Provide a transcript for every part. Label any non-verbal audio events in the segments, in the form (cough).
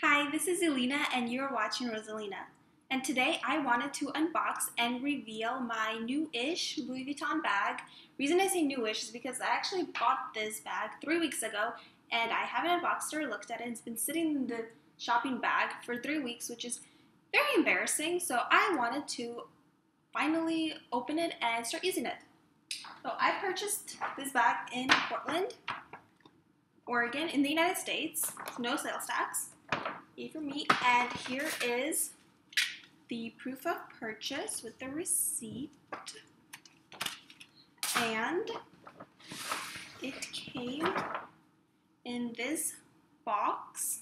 Hi, this is Elena and you're watching RoseEllina. And today I wanted to unbox and reveal my new-ish Louis Vuitton bag. Reason I say new-ish is because I actually bought this bag three weeks ago and I haven't unboxed or looked at it. It's been sitting in the shopping bag for three weeks, which is very embarrassing. So I wanted to finally open it and start using it. So I purchased this bag in Portland, Oregon, in the United States. No sales tax. For me. And here is the proof of purchase with the receipt. And it came in this box.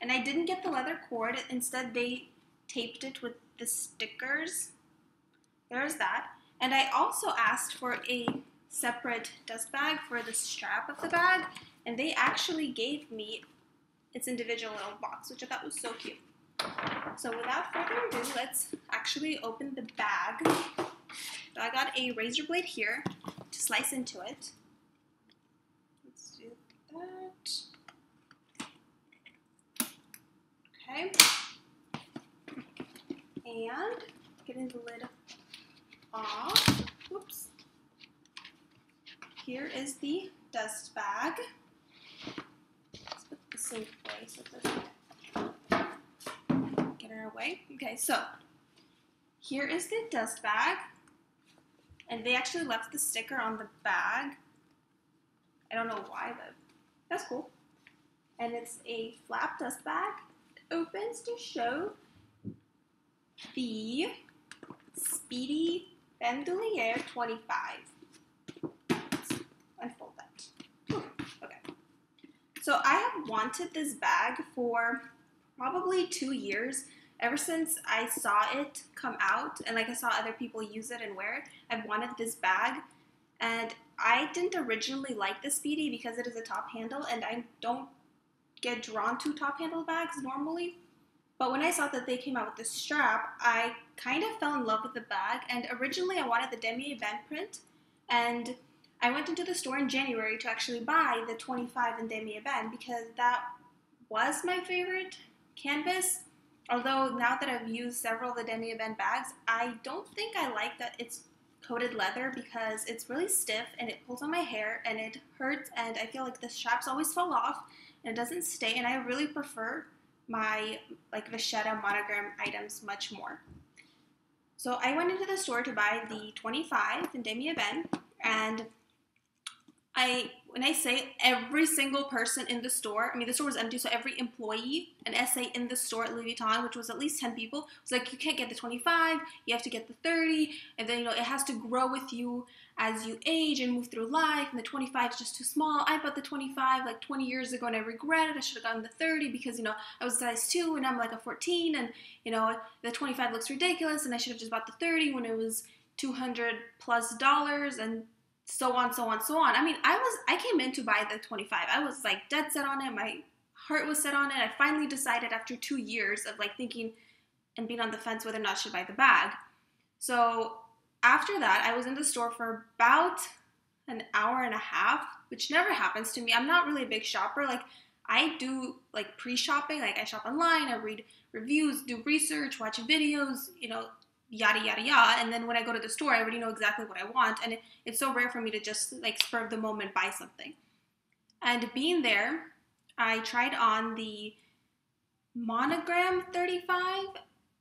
And I didn't get the leather cord. Instead, they taped it with the stickers. There's that. And I also asked for a separate dust bag for the strap of the bag. And they actually gave me its individual little box, which I thought was so cute. So without further ado, let's actually open the bag. So I got a razor blade here to slice into it. Let's do that. Okay. And getting the lid off. Whoops. Here is the dust bag safe way so it doesn't get in our way. Okay, so here is the dust bag. And they actually left the sticker on the bag. I don't know why, but that's cool. And it's a flap dust bag. It opens to show the Speedy Bandouliere 25. So I have wanted this bag for probably two years. Ever since I saw it come out and like I saw other people use it and wear it, I've wanted this bag. And I didn't originally like the Speedy because it is a top handle and I don't get drawn to top handle bags normally. But when I saw that they came out with the strap, I kind of fell in love with the bag. And originally I wanted the Damier Ebene print. And I went into the store in January to actually buy the 25 in Damier Ebene because that was my favorite canvas. Although now that I've used several of the Damier Ebene bags, I don't think I like that it's coated leather because it's really stiff and it pulls on my hair and it hurts and I feel like the straps always fall off and it doesn't stay and I really prefer my like Vachetta monogram items much more. So I went into the store to buy the 25 in Damier Ebene and I when I say every single person in the store, I mean the store was empty, so every employee, an SA in the store at Louis Vuitton, which was at least 10 people, was like, you can't get the 25, you have to get the 30, and then you know it has to grow with you as you age and move through life, and the 25 is just too small. I bought the 25 like 20 years ago and I regret it. I should have gotten the 30 because you know I was size 2 and I'm like a 14, and you know the 25 looks ridiculous, and I should have just bought the 30 when it was 200 plus dollars and so on, so on, so on. I mean, I was I came in to buy the 25. I was like dead set on it. My heart was set on it. I finally decided after two years of like thinking and being on the fence whether or not I should buy the bag. So after that, I was in the store for about an hour and a half, which never happens to me. I'm not really a big shopper. Like I do like pre-shopping, like I shop online, I read reviews, do research, watch videos, you know, yada yada yada. And then when i go to the store i already know exactly what i want. And it, it's so rare for me to just like spur of the moment buy something. And being there i tried on the monogram 35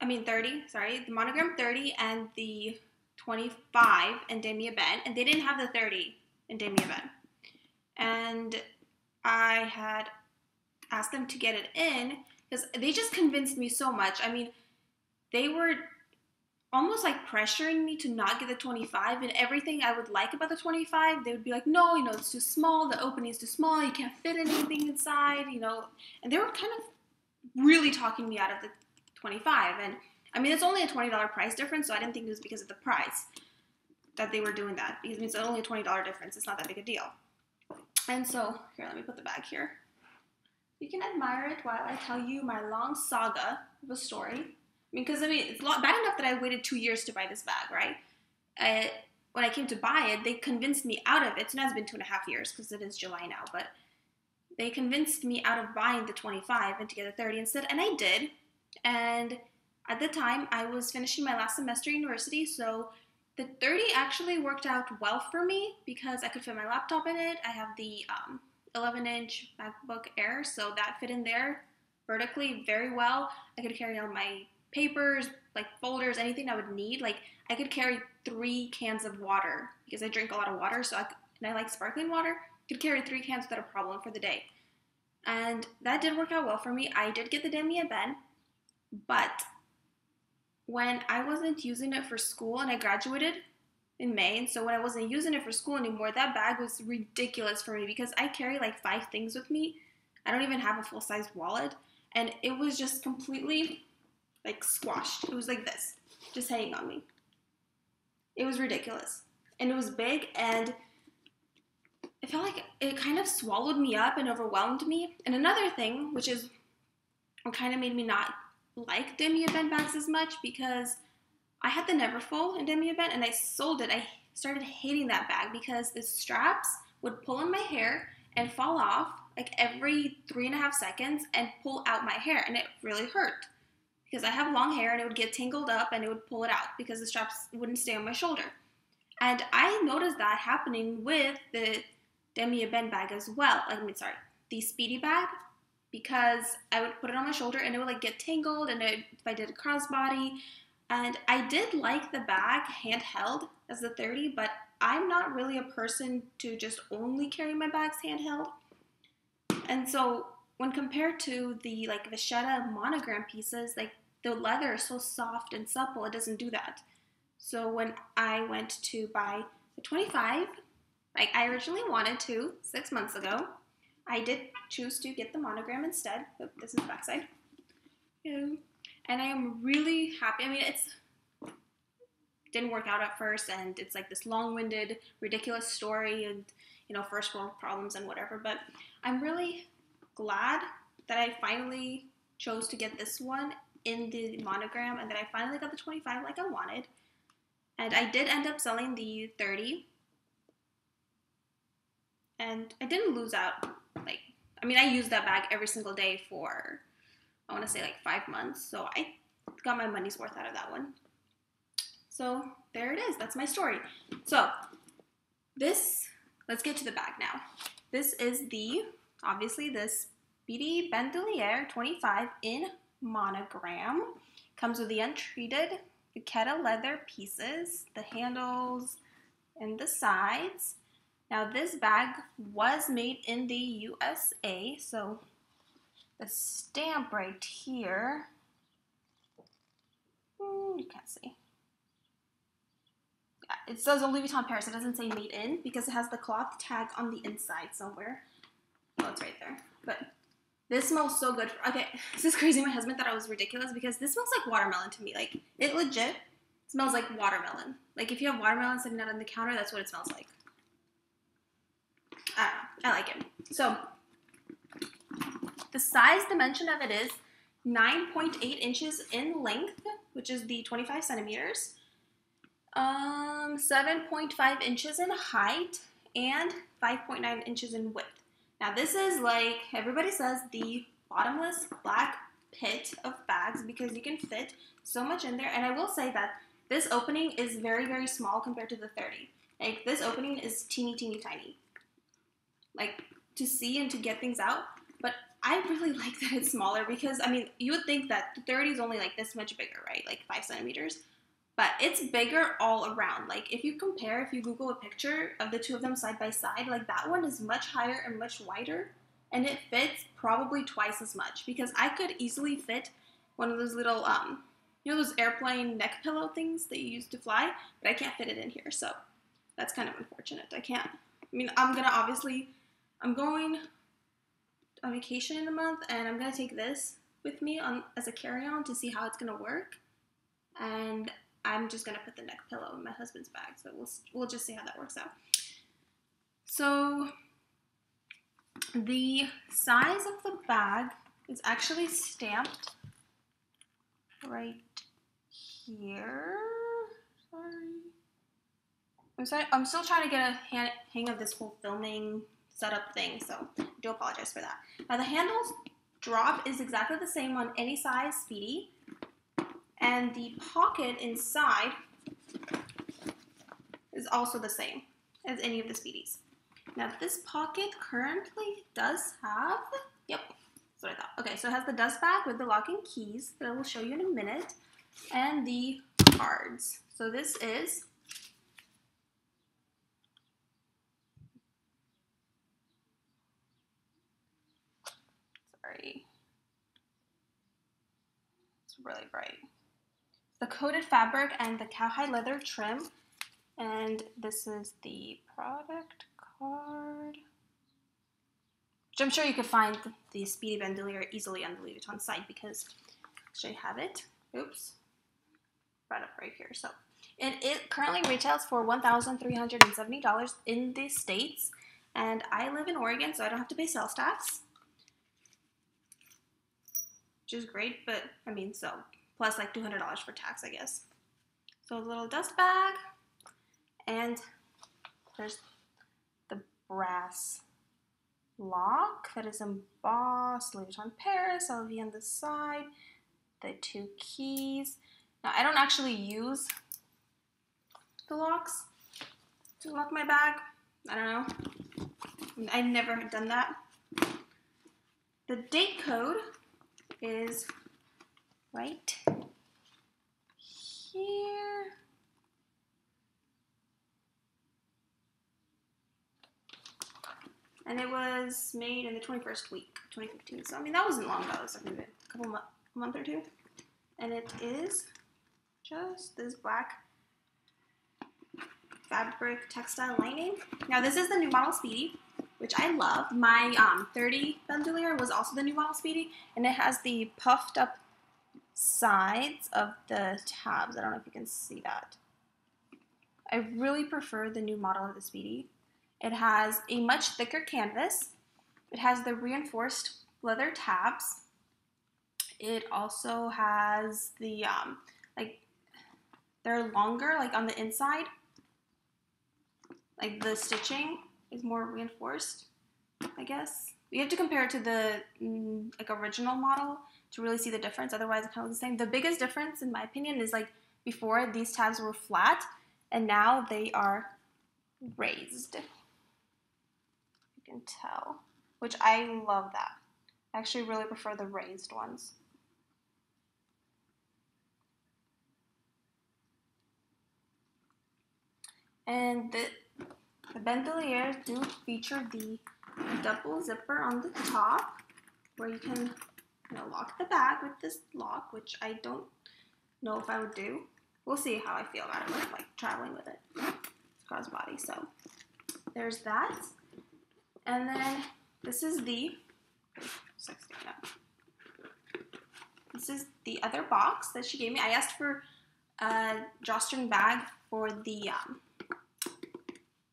i mean 30 sorry the monogram 30 and the 25 in Damier Ebene and they didn't have the 30 in Damier Ebene and i had asked them to get it in because they just convinced me so much. I mean they were almost like pressuring me to not get the 25 and everything I would like about the 25 they would be like no you know it's too small the opening is too small you can't fit anything inside you know? And they were kind of really talking me out of the 25 and I mean it's only a $20 price difference so I didn't think it was because of the price that they were doing that because it's only a $20 difference it's not that big a deal. And so here let me put the bag here. You can admire it while I tell you my long saga of a story because I mean, it's bad enough that I waited two years to buy this bag, right? I, when I came to buy it, they convinced me out of it. So now it's been two and a half years because it is July now. But they convinced me out of buying the 25 and to get a 30 instead, and I did. And at the time, I was finishing my last semester university, so the 30 actually worked out well for me because I could fit my laptop in it. I have the um, 11 inch MacBook Air, so that fit in there vertically very well. I could carry all my papers, like folders, anything I would need. Like I could carry three cans of water because I drink a lot of water, so I and I like sparkling water. Could carry three cans without a problem for the day, and that did work out well for me. I did get the Damier Ebene, but when I wasn't using it for school and I graduated in May, and so when I wasn't using it for school anymore, that bag was ridiculous for me because I carry like five things with me. I don't even have a full size wallet, and it was just completely like squashed. It was like this, just hanging on me. It was ridiculous. And it was big and it felt like it kind of swallowed me up and overwhelmed me. And another thing, which is what kind of made me not like Damier Ebene bags as much because I had the Neverfull in Damier Ebene and I sold it. I started hating that bag because the straps would pull in my hair and fall off like every three and a half seconds and pull out my hair and it really hurt because I have long hair and it would get tangled up and it would pull it out because the straps wouldn't stay on my shoulder. And I noticed that happening with the Damier Ebene bag as well. I mean, sorry, the Speedy bag because I would put it on my shoulder and it would like get tangled and it, if I did a crossbody. And I did like the bag handheld as the 30, but I'm not really a person to just only carry my bags handheld. And so when compared to the like Vachetta monogram pieces, like the leather is so soft and supple, it doesn't do that. So when I went to buy the 25, like I originally wanted to six months ago, I did choose to get the monogram instead. This is the backside. And I am really happy. I mean, it's didn't work out at first, and it's like this long-winded, ridiculous story, and you know, first world problems and whatever. But I'm really glad that I finally chose to get this one in the monogram and that I finally got the 25 like I wanted. And I did end up selling the 30. And I didn't lose out. Like, I mean, I used that bag every single day for, I want to say like five months. So I got my money's worth out of that one. So there it is. That's my story. So this, let's get to the bag now. This is the obviously this Speedy Bandouliere 25 in monogram. Comes with the untreated Vachetta leather pieces, the handles, and the sides. Now this bag was made in the USA, so the stamp right here, hmm, you can't see. It says Louis Vuitton Paris. It doesn't say made in because it has the cloth tag on the inside somewhere. Oh, it's right there. But this smells so good. Okay, (laughs) this is crazy. My husband thought I was ridiculous because this smells like watermelon to me. Like, it legit smells like watermelon. Like, if you have watermelon sitting out on the counter, that's what it smells like. I know, I like it. So, the size dimension of it is 9.8 inches in length, which is the 25 centimeters, um, 7.5 inches in height, and 5.9 inches in width. Now this is like everybody says the bottomless black pit of bags because you can fit so much in there. And I will say that this opening is very, very small compared to the 30. Like this opening is teeny, teeny, tiny. Like to see and to get things out. But I really (laughs) like that it's smaller because I mean you would think that the 30 is only like this much bigger, right? Like five centimeters but it's bigger all around. Like if you compare, if you Google a picture of the two of them side by side, like that one is much higher and much wider, and it fits probably twice as much because I could easily fit one of those little, um, you know, those airplane neck pillow things that you use to fly, but I can't fit it in here, so that's kind of unfortunate. I can't. I mean, I'm gonna obviously, I'm going on vacation in a month, and I'm gonna take this with me on as a carry-on to see how it's gonna work, and I'm just gonna put the neck pillow in my husband's bag. So we'll we'll just see how that works out. So the size of the bag is actually stamped right here. Sorry. I'm sorry. I'm still trying to get a hang of this whole filming setup thing, so I do apologize for that. Now the handles drop is exactly the same on any size Speedy, and the pocket inside is also the same as any of the Speedies. Now this pocket currently does have, yep, that's what I thought. Okay, so it has the dust bag with the locking keys that I will show you in a minute, and the cards. So this is sorry. It's really bright. The coated fabric and the cowhide leather trim. And this is the product card. Which I'm sure you could find the Speedy Bandouliere easily on the Louis Vuitton site because actually I have it. Oops. Right up right here. So and it currently retails for $1,370 in the States. And I live in Oregon, so I don't have to pay sales tax. Which is great, but I mean, so plus like $200 for tax, I guess. So a little dust bag. And there's the brass lock that is embossed, Louis Vuitton Paris, LV on the side, the two keys. Now I don't actually use the locks to lock my bag. I don't know. I never done that. The date code is right here. And it was made in the 21st week, 2015. So, I mean, that wasn't long ago. It was like a couple months, month or two. And it is just this black fabric textile lining. Now this is the new model Speedy, which I love. My um, 30 bandouliere was also the new model Speedy, and it has the puffed up sides of the tabs. I don't know if you can see that. I really prefer the new model of the Speedy. It has a much thicker canvas. It has the reinforced leather tabs. It also has the, um, like, they're longer, like on the inside, like the stitching is more reinforced, I guess. You have to compare it to the mm, like original model to really see the difference. Otherwise, it kind of looks the same. The biggest difference, in my opinion, is like before these tabs were flat, and now they are raised. You can tell, which I love that. I actually really prefer the raised ones. And the the bandoulieres do feature the double zipper on the top where you can know, lock the bag with this lock, which I don't know if I would do. We'll see how I feel about it like traveling with it. It's crossbody. So there's that. And then this is the this is the other box that she gave me. I asked for a drawstring bag for the um,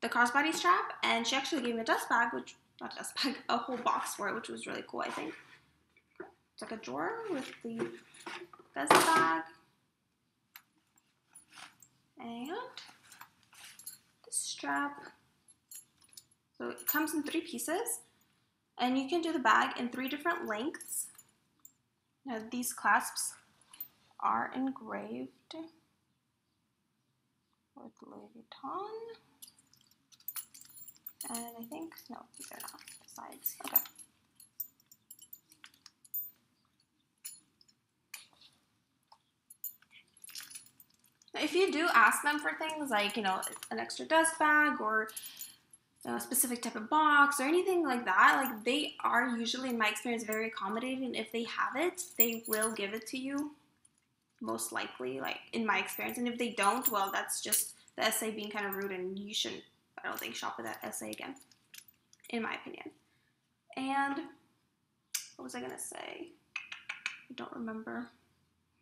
the crossbody strap, and she actually gave me a dust bag, which not a dust bag, (laughs) a whole box for it, which was really cool. I think it's like a drawer with the dust bag and the strap. So it comes in three pieces, and you can do the bag in three different lengths. Now these clasps are engraved with Louis Vuitton. And I think, no, these are not the sides. Okay. If you do ask them for things like, you know, an extra dust bag or a specific type of box or anything like that, like they are usually, in my experience, very accommodating. If they have it, they will give it to you, most likely, like in my experience. And if they don't, well, that's just the SA being kind of rude and you shouldn't I don't think shop with that SA again, in my opinion. And what was I gonna say? I don't remember.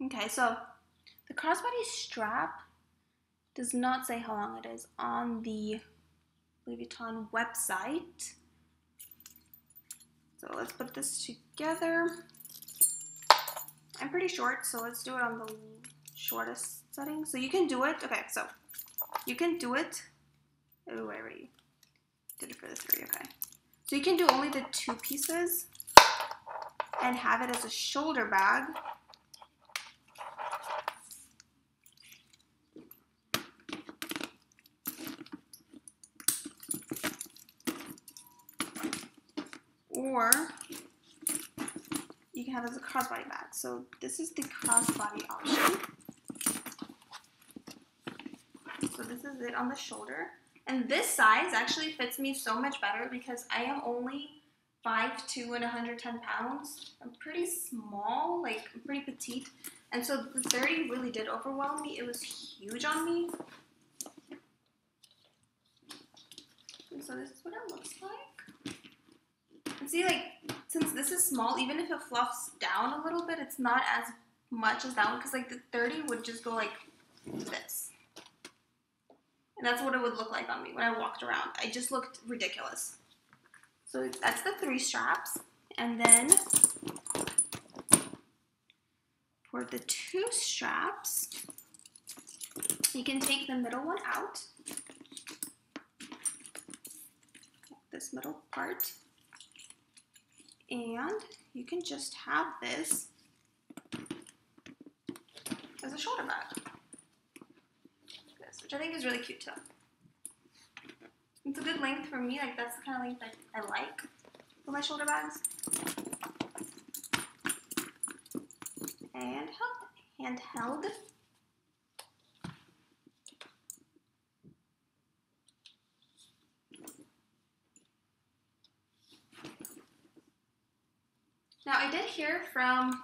Okay, so the crossbody strap does not say how long it is on the Louis Vuitton website. So let's put this together. I'm pretty short, so let's do it on the shortest setting. So you can do it, okay, so you can do it Oh, I already did it for the three, okay. So you can do only the two pieces and have it as a shoulder bag. Or it as a crossbody bag. So this is the crossbody option. So this is it on the shoulder. And this size actually fits me so much better because I am only 5'2 and 110 pounds. I'm pretty small, like pretty petite. And so the 30 really did overwhelm me. It was huge on me. And so this is what it looks like. And see, like, since this is small, even if it fluffs down a little bit, it's not as much as that one. Because, like, the 30 would just go like this. And that's what it would look like on me when I walked around. I just looked ridiculous. So that's the three straps. And then for the two straps, you can take the middle one out. This middle part. And you can just have this as a shoulder bag which I think is really cute too. It's a good length for me, like that's the kind of length I, I like for my shoulder bags. And handheld. Now I did hear from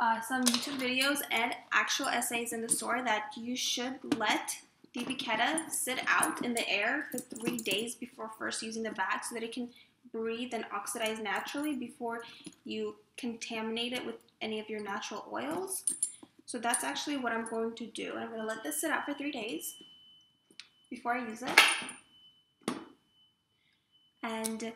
uh, some YouTube videos and actual SAs in the store that you should let the Vachetta sit out in the air for three days before first using the bag so that it can breathe and oxidize naturally before you contaminate it with any of your natural oils. So that's actually what I'm going to do. I'm going to let this sit out for three days before I use it. And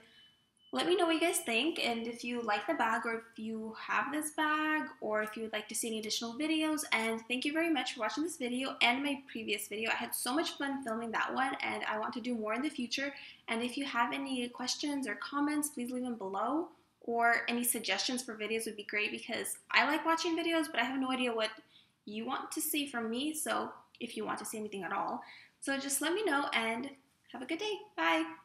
let me know what you guys think and if you like the bag or if you have this bag or if you would like to see any additional videos and thank you very much for watching this video and my previous video. I had so much fun filming that one and I want to do more in the future and if you have any questions or comments please leave them below or any suggestions for videos would be great because I like watching videos but I have no idea what you want to see from me so if you want to see anything at all. So just let me know and have a good day. Bye!